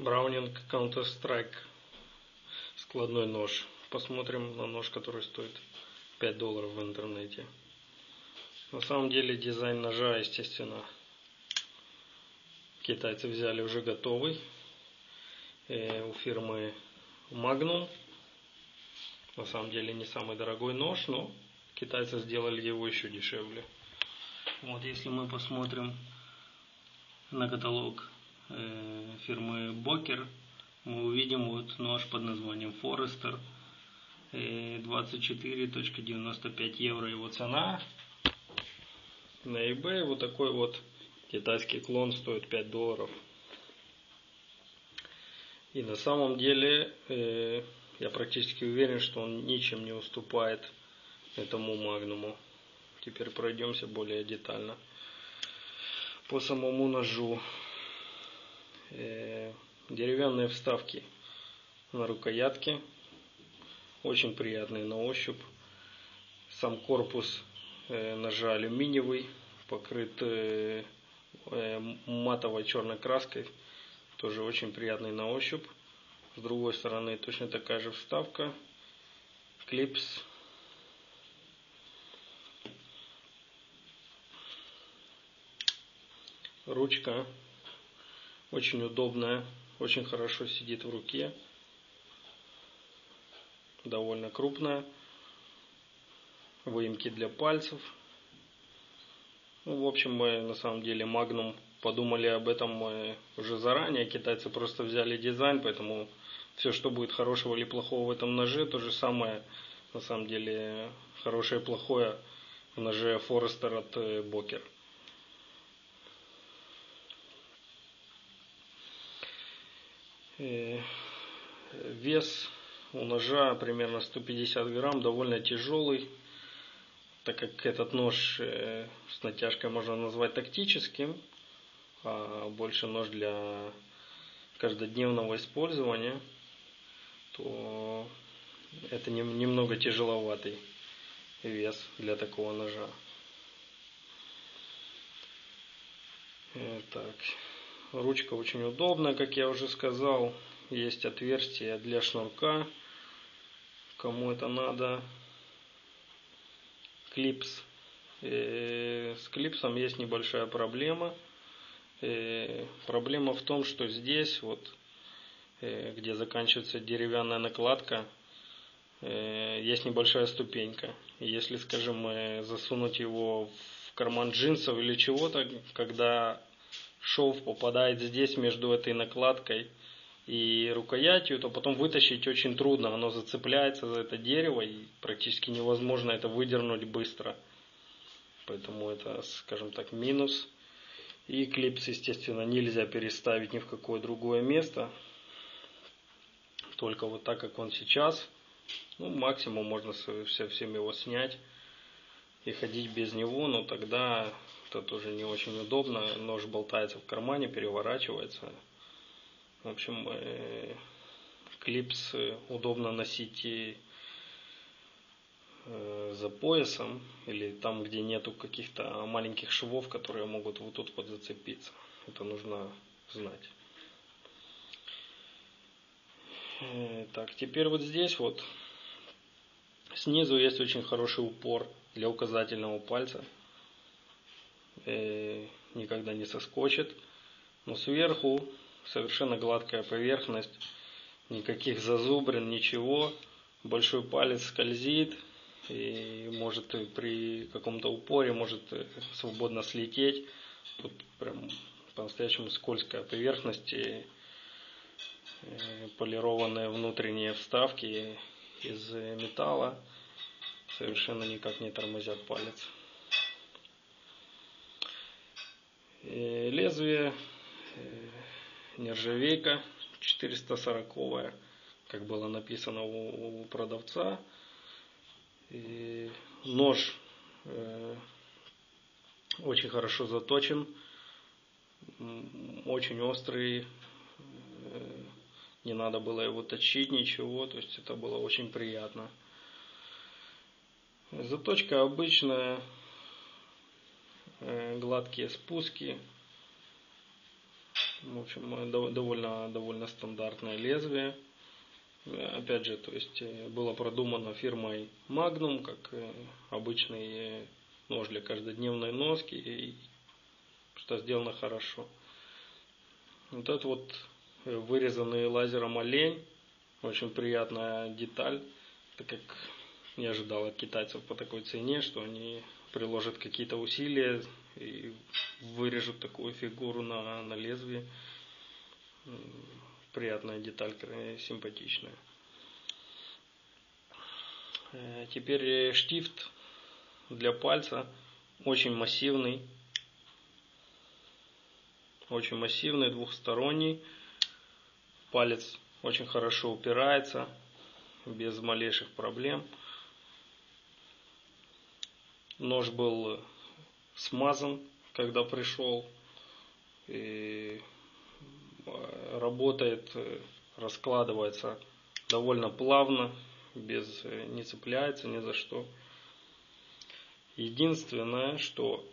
Браунинг Counter-Strike. Складной нож. Посмотрим на нож, который стоит 5 долларов в интернете. На самом деле дизайн ножа, естественно, китайцы взяли уже готовый. Э, у фирмы Magnum. На самом деле не самый дорогой нож, но китайцы сделали его еще дешевле. Вот если мы посмотрим на каталог фирмы Бокер мы увидим вот нож под названием Forester 24.95 э, евро его цена. На eBay вот такой вот китайский клон стоит 5 долларов. И на самом деле э, я практически уверен, что он ничем не уступает этому магнуму. Теперь пройдемся более детально по самому ножу. Э, деревянные вставки на рукоятке. Очень приятный на ощупь. Сам корпус э, ножа алюминиевый, покрыт э, матовой черной краской. Тоже очень приятный на ощупь. С другой стороны точно такая же вставка. Клипс. Ручка очень удобная, очень хорошо сидит в руке. Довольно крупная. Выемки для пальцев. Ну, в общем, мы на самом деле Magnum подумали об этом мы уже заранее. Китайцы просто взяли дизайн, поэтому все, что будет хорошего или плохого в этом ноже, то же самое, на самом деле, хорошее и плохое в ноже Forester от Boker. Э, Э, вес у ножа примерно 150 грамм, довольно тяжелый, так как этот нож э, с натяжкой можно назвать тактическим, а больше нож для каждодневного использования, то это немного тяжеловатый вес для такого ножа. Так. Ручка очень удобная, как я уже сказал. Есть отверстие для шнурка. Кому это надо. Клипс. Э, с клипсом есть небольшая проблема. Э, проблема в том, что здесь, вот, э, где заканчивается деревянная накладка, есть небольшая ступенька. Если, скажем, засунуть его в карман джинсов или чего-то, когда шов попадает здесь между этой накладкой и рукоятью, то потом вытащить очень трудно. Оно зацепляется за это дерево и практически невозможно это выдернуть быстро. Поэтому это, скажем так, минус. И клипс, естественно, нельзя переставить ни в какое другое место. Только вот так, как он сейчас. Ну, максимум можно совсем его снять и ходить без него, но тогда это тоже не очень удобно. Нож болтается в кармане, переворачивается. В общем, э, клипс удобно носить и э, за поясом или там, где нету каких-то маленьких швов, которые могут вот тут вот зацепиться. Это нужно знать. Э, так, теперь вот здесь вот снизу есть очень хороший упор для указательного пальца э, никогда не соскочит. Но сверху совершенно гладкая поверхность, никаких зазубрин, ничего. Большой палец скользит и может при каком-то упоре может э, свободно слететь. Тут прям по-настоящему скользкая поверхность и э, полированные внутренние вставки из металла совершенно никак не тормозят палец. Лезвие э, нержавейка 440 как было написано у продавца. И нож э, очень хорошо заточен, очень острый, э, не надо было его точить, ничего, то есть это было очень приятно. Заточка обычная, Э, гладкие спуски. В общем, довольно, довольно стандартное лезвие. Опять же, то есть было продумано фирмой Magnum, как обычный нож для каждодневной носки, и что сделано хорошо. Вот это вот вырезанный лазером олень, очень приятная деталь, так как не ожидал от китайцев по такой цене, что они приложат какие-то усилия и вырежут такую фигуру на, на лезвии. Приятная деталь, симпатичная. Э, теперь штифт для пальца очень массивный. Очень массивный, двухсторонний. Палец очень хорошо упирается, без малейших проблем. Нож был смазан, когда пришел. И э, работает, э, раскладывается довольно плавно, без, э, не цепляется ни за что. Единственное, что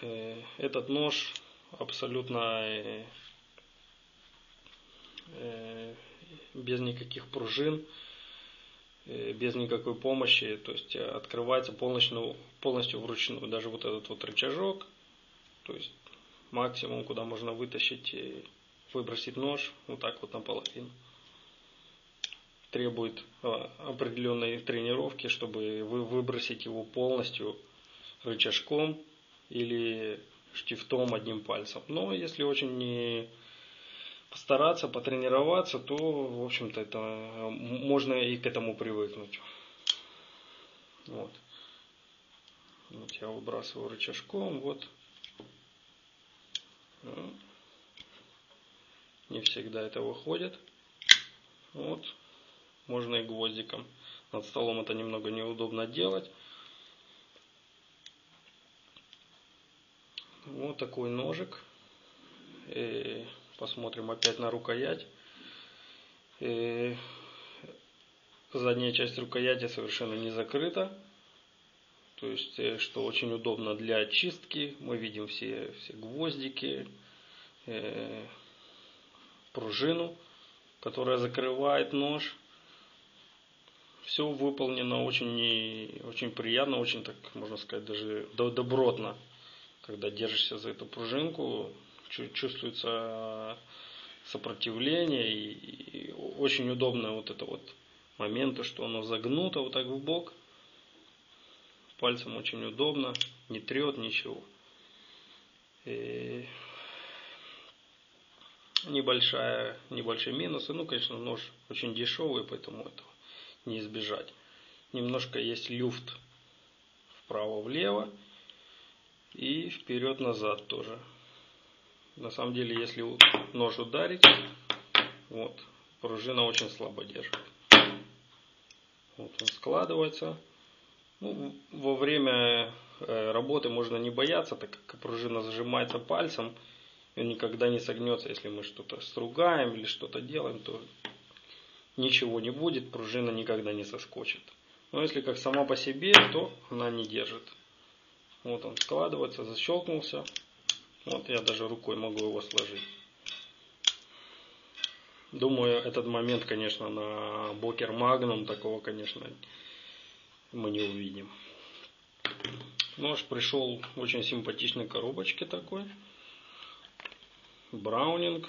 э, этот нож абсолютно э, э, без никаких пружин, без никакой помощи, то есть открывается полностью, полностью вручную. Даже вот этот вот рычажок, то есть максимум, куда можно вытащить и выбросить нож, вот так вот наполовину требует а, определенной тренировки, чтобы вы выбросить его полностью рычажком или штифтом одним пальцем. Но если очень не постараться, потренироваться, то, в общем-то, это можно и к этому привыкнуть. Вот. Вот я выбрасываю рычажком, вот. Ну, не всегда это выходит. Вот можно и гвоздиком. Над столом это немного неудобно делать. Вот такой ножик. И посмотрим опять на рукоять. И задняя часть рукояти совершенно не закрыта. То есть, э, что очень удобно для очистки. Мы видим все, все гвоздики, э, пружину, которая закрывает нож все выполнено очень, очень приятно, очень, так можно сказать, даже добротно. Когда держишься за эту пружинку, чувствуется сопротивление и, и очень удобно вот это вот момент, что оно загнуто вот так в бок. Пальцем очень удобно, не трет ничего. И небольшая, небольшой минус. Ну, конечно, нож очень дешевый, поэтому этого не избежать. Немножко есть люфт вправо-влево и вперед-назад тоже. На самом деле, если нож ударить, вот, пружина очень слабо держит. Вот он складывается. Ну, во время э, работы можно не бояться, так как пружина зажимается пальцем, и никогда не согнется, если мы что-то стругаем или что-то делаем, то ничего не будет, пружина никогда не соскочит. Но если как сама по себе, то она не держит. Вот он складывается, защелкнулся. Вот я даже рукой могу его сложить. Думаю, этот момент, конечно, на Бокер Магнум такого, конечно, мы не увидим. Нож пришел в очень симпатичной коробочке такой. Браунинг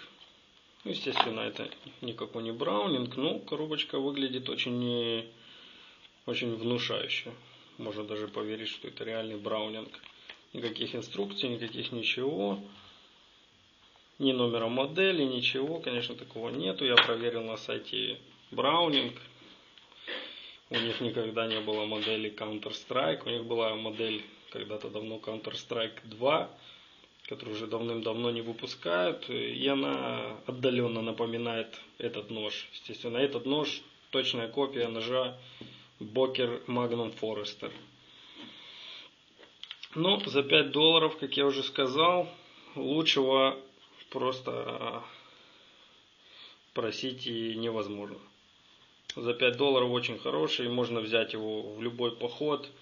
ну, естественно, это никакой не браунинг, но коробочка выглядит очень, очень внушающе. Можно даже поверить, что это реальный браунинг. Никаких инструкций, никаких ничего. Ни номера модели, ничего, конечно, такого нету. Я проверил на сайте Браунинг. У них никогда не было модели Counter-Strike. У них была модель когда-то давно Counter-Strike 2 которую уже давным-давно не выпускают, и она отдаленно напоминает этот нож. Естественно, этот нож точная копия ножа Бокер Magnum Forester. Ну, за 5 долларов, как я уже сказал, лучшего просто просить и невозможно. За 5 долларов очень хороший, можно взять его в любой поход –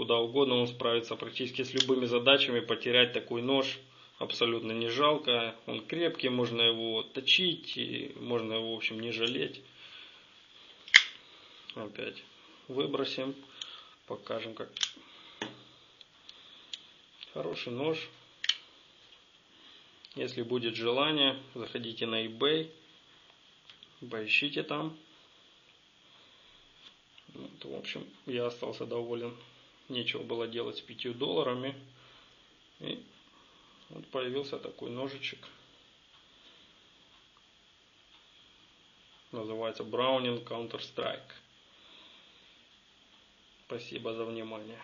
куда угодно, он справится практически с любыми задачами. Потерять такой нож абсолютно не жалко. Он крепкий, можно его точить, и можно его, в общем, не жалеть. Опять выбросим, покажем, как хороший нож. Если будет желание, заходите на eBay, поищите там. Вот, в общем, я остался доволен. Нечего было делать с пятью долларами. И вот появился такой ножичек. Называется Browning Counter-Strike. Спасибо за внимание.